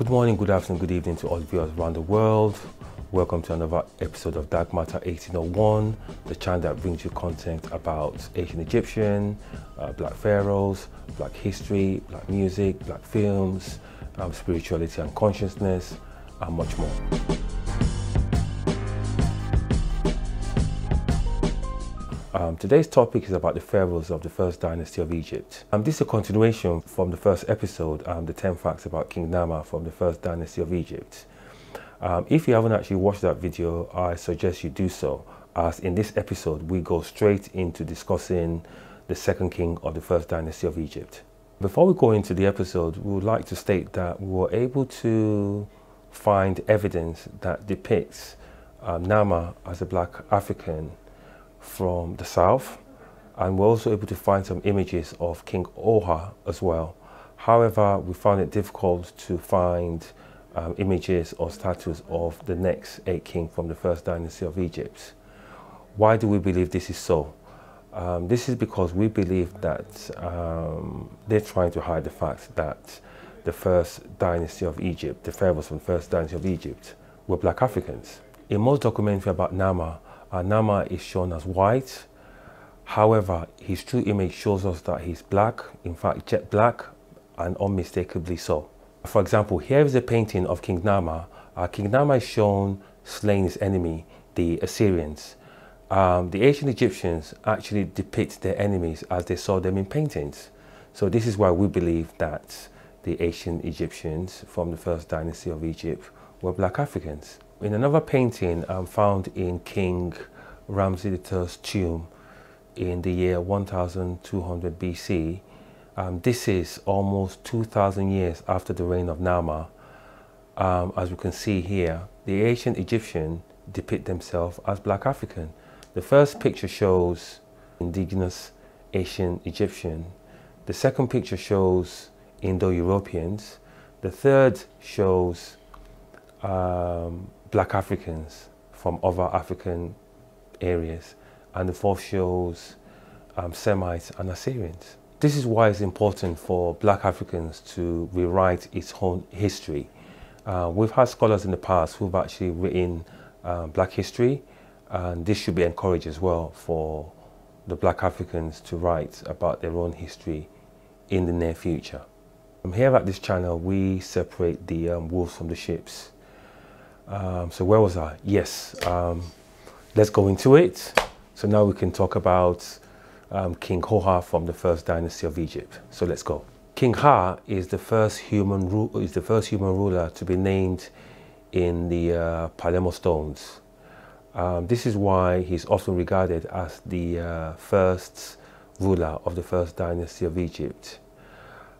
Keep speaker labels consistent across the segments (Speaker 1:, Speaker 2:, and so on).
Speaker 1: Good morning, good afternoon, good evening to all viewers around the world. Welcome to another episode of Dark Matter 1801, the channel that brings you content about ancient Egyptian, uh, black pharaohs, black history, black music, black films, um, spirituality and consciousness, and much more. Um, today's topic is about the pharaohs of the first dynasty of Egypt. Um, this is a continuation from the first episode, um, the 10 facts about King Narmer from the first dynasty of Egypt. Um, if you haven't actually watched that video, I suggest you do so, as in this episode we go straight into discussing the second king of the first dynasty of Egypt. Before we go into the episode, we would like to state that we were able to find evidence that depicts uh, Narmer as a black African from the south and we're also able to find some images of King Oha as well. However, we found it difficult to find um, images or statues of the next eight king from the first dynasty of Egypt. Why do we believe this is so? Um, this is because we believe that um, they're trying to hide the fact that the first dynasty of Egypt, the pharaohs from the first dynasty of Egypt, were black Africans. In most documentaries about Narmer, Narmer is shown as white. However, his true image shows us that he's black, in fact, jet black, and unmistakably so. For example, here is a painting of King Narmer. Uh, King Narmer is shown slaying his enemy, the Assyrians. Um, the ancient Egyptians actually depict their enemies as they saw them in paintings. So this is why we believe that the ancient Egyptians from the first dynasty of Egypt were black Africans. In another painting um, found in King Ramses III's tomb in the year 1200 BC, um, this is almost 2,000 years after the reign of Narmer. Um, as we can see here, the ancient Egyptian depict themselves as black African. The first picture shows indigenous Asian Egyptian. The second picture shows Indo-Europeans. The third shows um, black Africans from other African areas, and the fourth shows um, Semites and Assyrians. This is why it's important for black Africans to rewrite its own history. Uh, we've had scholars in the past who've actually written uh, black history, and this should be encouraged as well for the black Africans to write about their own history in the near future. Um, here at this channel, we separate the um, wolves from the ships. Um, so where was I? Yes, um, let's go into it. So now we can talk about um, King Hoha from the first dynasty of Egypt. So let's go. King Ha is the first human is the first human ruler to be named in the uh, Palermo stones. Um, this is why he's often regarded as the uh, first ruler of the first dynasty of Egypt.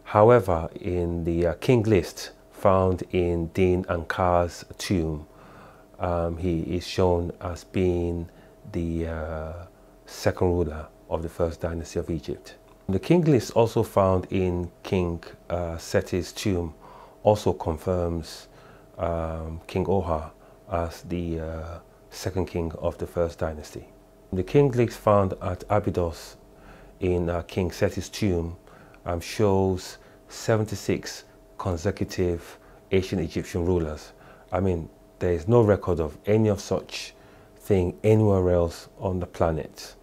Speaker 1: However, in the uh, king list, found in Din Ankar's tomb. Um, he is shown as being the uh, second ruler of the first dynasty of Egypt. The king list also found in King uh, Seti's tomb also confirms um, King Oha as the uh, second king of the first dynasty. The king list found at Abydos in uh, King Seti's tomb um, shows 76 consecutive ancient Egyptian rulers. I mean, there is no record of any of such thing anywhere else on the planet.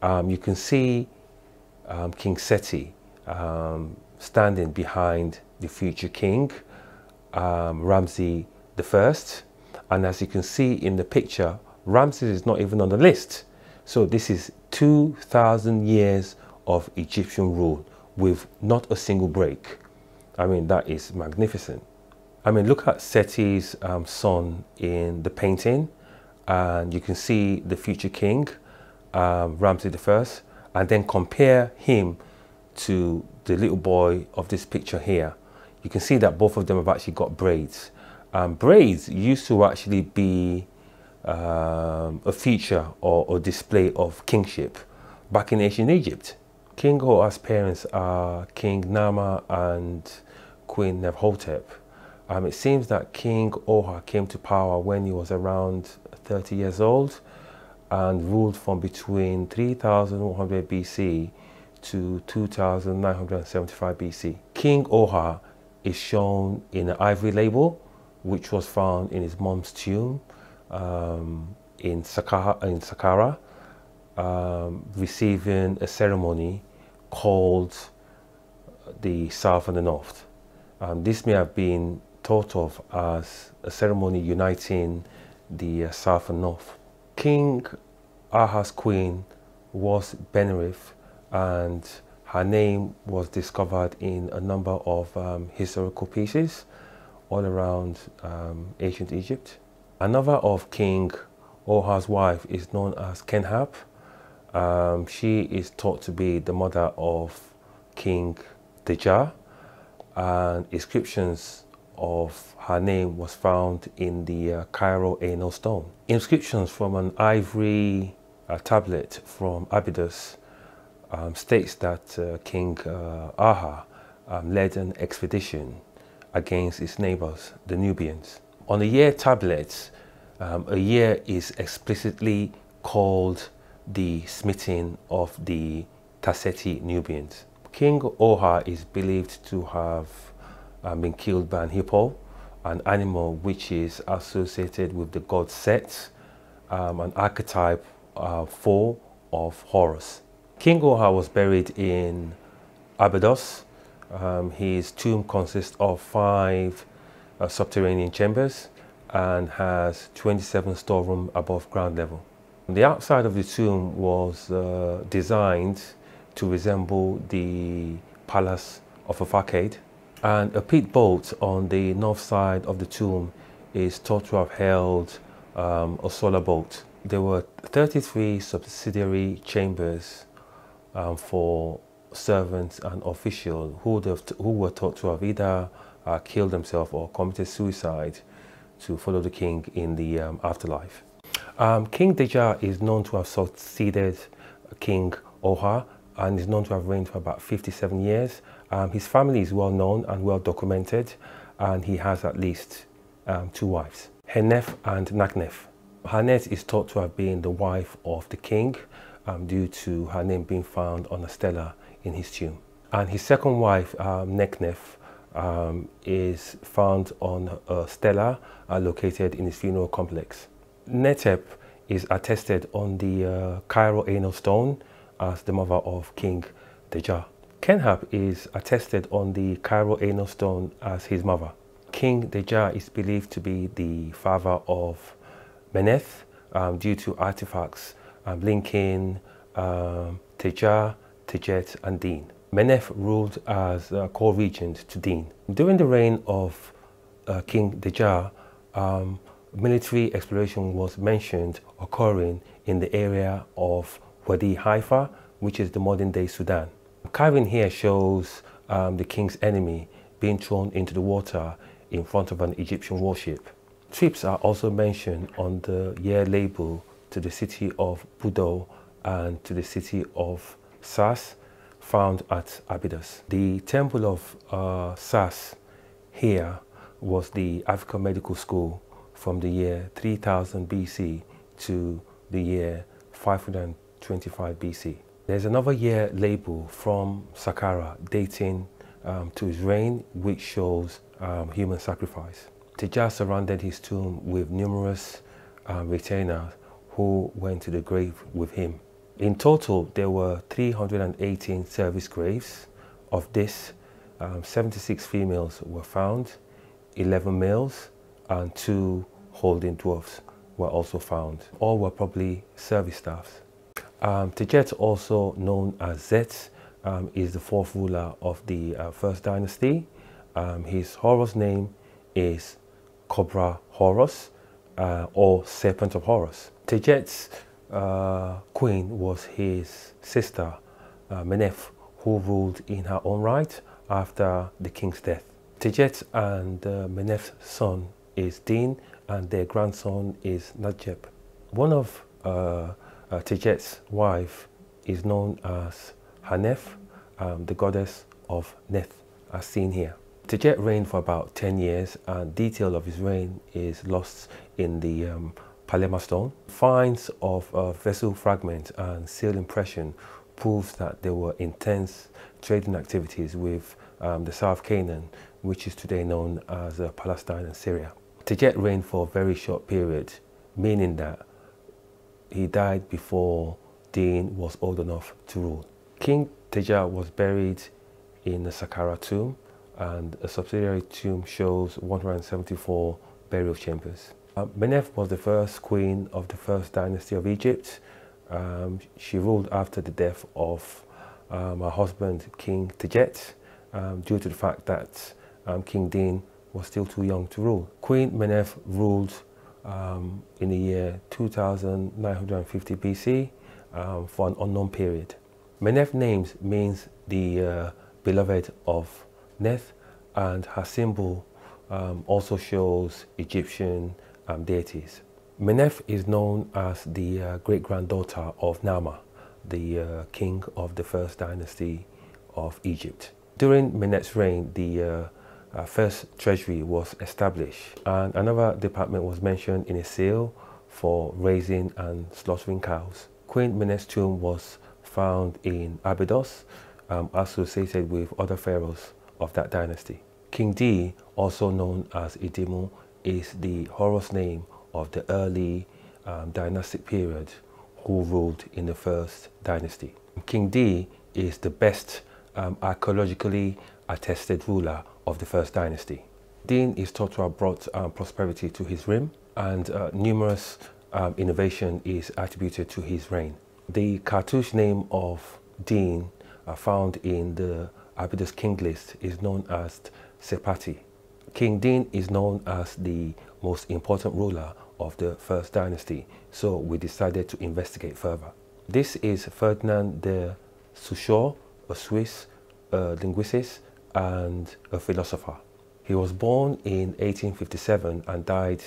Speaker 1: Um, you can see um, King Seti um, standing behind the future king, um, the First, and as you can see in the picture, Ramses is not even on the list. So this is 2,000 years of Egyptian rule with not a single break. I mean, that is magnificent. I mean, look at Seti's um, son in the painting, and you can see the future king, um, Ramses I, and then compare him to the little boy of this picture here. You can see that both of them have actually got braids. Um, braids used to actually be um, a feature or, or display of kingship back in ancient Egypt. King Hoha's parents are King Narmer and Queen Neferhotep. Um, it seems that King Oha came to power when he was around 30 years old and ruled from between 3100 BC to 2975 BC. King Oha is shown in an ivory label, which was found in his mom's tomb um, in, in Saqqara um, receiving a ceremony called the South and the North. Um, this may have been thought of as a ceremony uniting the uh, South and North. King Aha's queen was Benerith and her name was discovered in a number of um, historical pieces all around um, ancient Egypt. Another of King Oha's wife is known as Kenhap. Um, she is thought to be the mother of King Deja and inscriptions of her name was found in the uh, Cairo Annal stone. Inscriptions from an ivory uh, tablet from Abydos um, states that uh, King uh, Aha um, led an expedition against his neighbors, the Nubians. On the year tablets, um, a year is explicitly called the smiting of the Ta-Seti Nubians. King Oha is believed to have um, been killed by an hippo, an animal which is associated with the god Set, um, an archetype uh, of Horus. King Oha was buried in Abydos. Um, his tomb consists of five uh, subterranean chambers and has 27 storeroom above ground level. The outside of the tomb was uh, designed to resemble the palace of a facade and a pit boat on the north side of the tomb is thought to have held um, a solar boat. There were 33 subsidiary chambers um, for servants and officials who, who were thought to have either uh, killed themselves or committed suicide to follow the king in the um, afterlife. Um, king Deja is known to have succeeded King Oha and is known to have reigned for about 57 years. Um, his family is well known and well documented and he has at least um, two wives, Henef and Naknef. Hanet is thought to have been the wife of the king um, due to her name being found on a stela in his tomb. And his second wife, um, Neknef, um, is found on a stela uh, located in his funeral complex. Netep is attested on the uh, Cairo Annal stone as the mother of King Deja. Kenhap is attested on the Cairo Annal stone as his mother. King Deja is believed to be the father of Meneth um, due to artifacts um, linking um, Teja, Tejet and Din. Meneth ruled as uh, co-regent to Din. During the reign of uh, King Deja, um, military exploration was mentioned occurring in the area of Wadi Halfa, which is the modern day Sudan. Carving here shows um, the king's enemy being thrown into the water in front of an Egyptian warship. Trips are also mentioned on the year label to the city of Buto and to the city of Sas, found at Abydos. The temple of uh, Sas here was the African Medical School from the year 3000 BC to the year 525 BC. There's another year label from Saqqara dating um, to his reign, which shows um, human sacrifice. Tejas surrounded his tomb with numerous um, retainers who went to the grave with him. In total, there were 318 service graves. Of this, um, 76 females were found, 11 males, and two holding dwarfs were also found. All were probably service staffs. Um, Tejet, also known as Zet, um, is the fourth ruler of the uh, first dynasty. Um, his Horus name is Cobra Horus uh, or Serpent of Horus. Tejet's uh, queen was his sister uh, Menef, who ruled in her own right after the king's death. Tejet and uh, Menef's son is Din, and their grandson is Najeb. One of uh, uh, Tejet's wife is known as Hanef, um, the goddess of Neth, as seen here. Tejet reigned for about 10 years, and detail of his reign is lost in the um, Palermo stone. Finds of uh, vessel fragments and seal impression proves that there were intense trading activities with um, the South Canaan which is today known as uh, Palestine and Syria. Tejet reigned for a very short period, meaning that he died before Din was old enough to rule. King Teja was buried in the Saqqara tomb and a subsidiary tomb shows 174 burial chambers. Uh, Menef was the first queen of the first dynasty of Egypt. Um, she ruled after the death of um, her husband, King Tejet, um, due to the fact that um, King Din was still too young to rule. Queen Menef ruled um, in the year 2950 BC um, for an unknown period. Menef names means the uh, beloved of Neth and her symbol um, also shows Egyptian um, deities. Menef is known as the uh, great-granddaughter of Narmer, the uh, king of the first dynasty of Egypt. During Menef's reign, the uh, first treasury was established and another department was mentioned in a sale for raising and slaughtering cows. Queen tomb was found in Abydos, um, associated with other pharaohs of that dynasty. King D, also known as Idimu, is the Horus name of the early um, dynastic period who ruled in the first dynasty. King D is the best um, archaeologically attested ruler of the first dynasty. Din is thought to have brought um, prosperity to his realm and uh, numerous um, innovation is attributed to his reign. The cartouche name of Din uh, found in the Abydos king list is known as Sepati. King Din is known as the most important ruler of the first dynasty, so we decided to investigate further. This is Ferdinand de Saussure, a Swiss a linguist and a philosopher. He was born in 1857 and died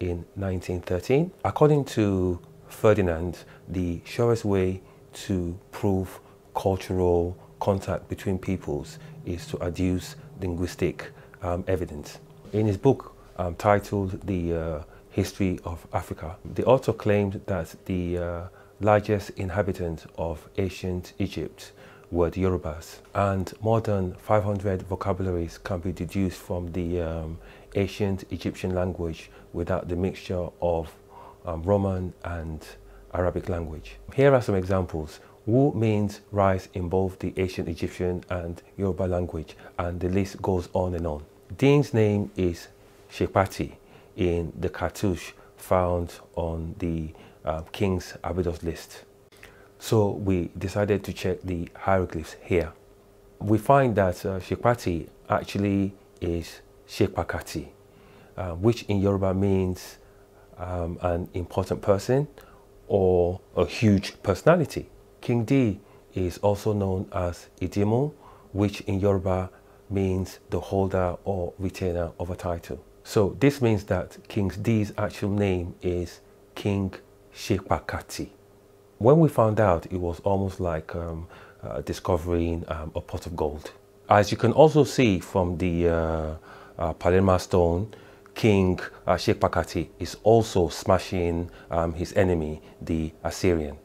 Speaker 1: in 1913. According to Ferdinand, the surest way to prove cultural contact between peoples is to adduce linguistic um, evidence. In his book um, titled The uh, History of Africa, the author claimed that the uh, largest inhabitant of ancient Egypt the Yorubas, and more than 500 vocabularies can be deduced from the um, ancient Egyptian language without the mixture of um, Roman and Arabic language. Here are some examples. Wu means rise in both the ancient Egyptian and Yoruba language, and the list goes on and on. Dean's name is Shepati in the cartouche found on the uh, King's Abydos list. So we decided to check the hieroglyphs here. We find that uh, Shepati actually is Shepakati, uh, which in Yoruba means um, an important person or a huge personality. King D is also known as Idimu, which in Yoruba means the holder or retainer of a title. So this means that King D's actual name is King Shepakati. When we found out, it was almost like um, uh, discovering um, a pot of gold. As you can also see from the uh, uh, Palermo stone, King uh, Shepakati is also smashing um, his enemy, the Assyrian.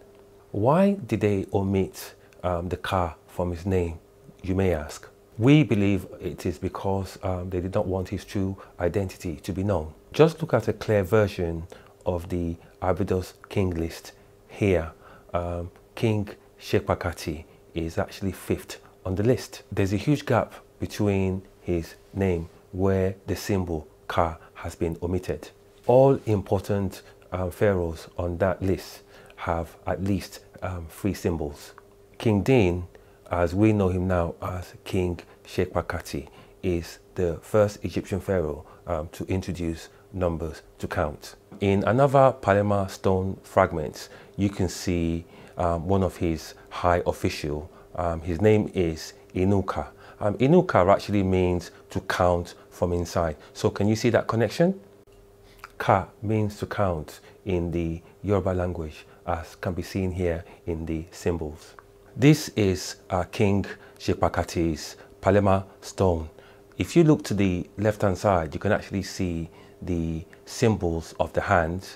Speaker 1: Why did they omit um, the Ka from his name, you may ask? We believe it is because um, they did not want his true identity to be known. Just look at a clear version of the Abydos king list here. Um, king Shepakati is actually fifth on the list. There's a huge gap between his name where the symbol Ka has been omitted. All important um, pharaohs on that list have at least um, three symbols. King Din, as we know him now as King Shepakati, is the first Egyptian pharaoh um, to introduce numbers to count. In another Palermo stone fragment, you can see um, one of his high official. Um, his name is Inuka. Um, Inuka actually means to count from inside. So can you see that connection? Ka means to count in the Yoruba language as can be seen here in the symbols. This is uh, King Shepakati's Palermo stone. If you look to the left hand side, you can actually see the symbols of the hand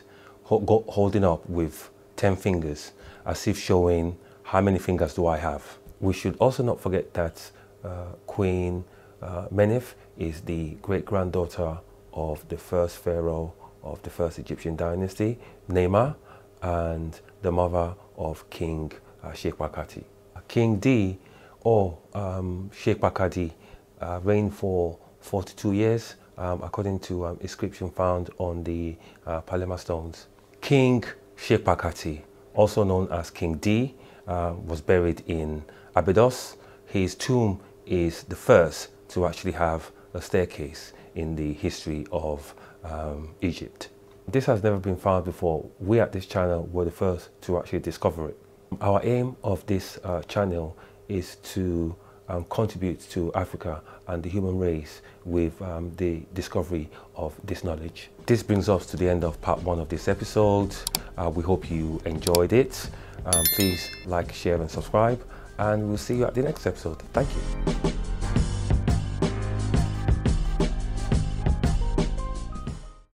Speaker 1: holding up with 10 fingers as if showing how many fingers do I have. We should also not forget that uh, Queen Uh, Menef is the great-granddaughter of the first pharaoh of the first Egyptian dynasty, Neymar, and the mother of King uh, Shepakati. King D, or um, Shepakati, uh, reigned for 42 years, um, according to um, inscription found on the uh, Palermo stones. King Shepakati, also known as King D, uh, was buried in Abydos. His tomb is the first to actually have a staircase in the history of um, Egypt. This has never been found before. We at this channel were the first to actually discover it. Our aim of this uh, channel is to um, contribute to Africa and the human race with um, the discovery of this knowledge. This brings us to the end of part one of this episode. Uh, we hope you enjoyed it. Um, please like, share and subscribe and we'll see you at the next episode. Thank you.